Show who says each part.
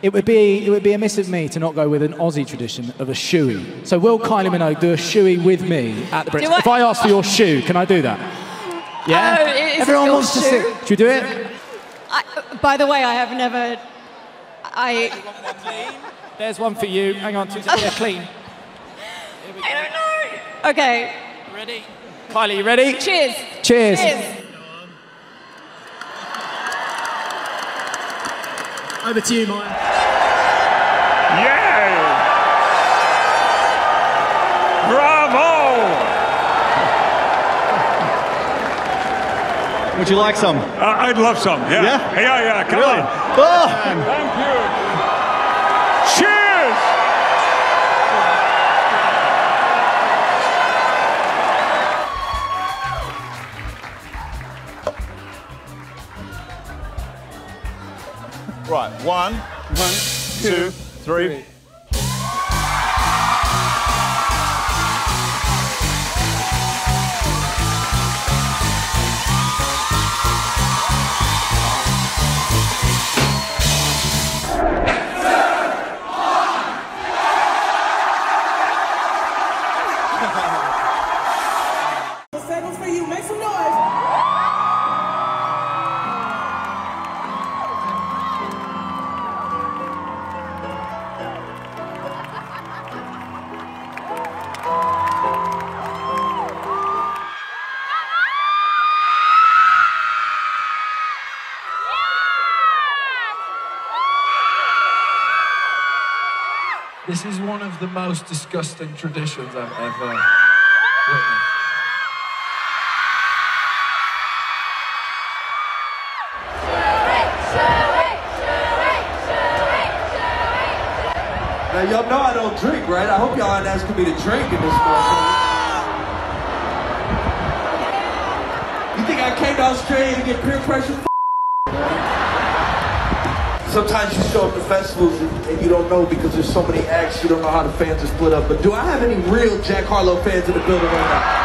Speaker 1: It would be it would be amiss of me to not go with an Aussie tradition of a shoey. So will Kylie Minogue do a shoey with me at the Brits?
Speaker 2: I-
Speaker 1: If I ask for your shoe, can I do that? Yeah.
Speaker 2: Oh, is
Speaker 1: Everyone
Speaker 2: your
Speaker 1: wants to
Speaker 2: shoe?
Speaker 1: see. Should we do it?
Speaker 2: I, by the way, I have never. I.
Speaker 1: There's one for you. Hang on, two seconds. They're clean.
Speaker 2: I don't know. Okay.
Speaker 1: Ready? Kylie, you ready?
Speaker 2: Cheers.
Speaker 1: Cheers.
Speaker 2: Cheers.
Speaker 1: Over to you, Maya.
Speaker 3: Yay! Bravo!
Speaker 4: Would you like some?
Speaker 3: Uh, I'd love some. Yeah.
Speaker 4: Yeah?
Speaker 3: Yeah, yeah. Come
Speaker 4: Really?
Speaker 3: on.
Speaker 4: Oh!
Speaker 3: Thank you.
Speaker 4: Right, one, one, two, three.
Speaker 5: Seconds for you. Make some noise.
Speaker 6: This is one of the most disgusting traditions I've ever witnessed.
Speaker 7: Now y'all know I don't drink, right? I hope y'all aren't asking me to drink in this motherfucker. You think I came to Australia to get peer pressure? Sometimes you show up to festivals and, you don't know because there's so many acts, you don't know how the fans are split up. But do I have any real Jack Harlow fans in the building right now?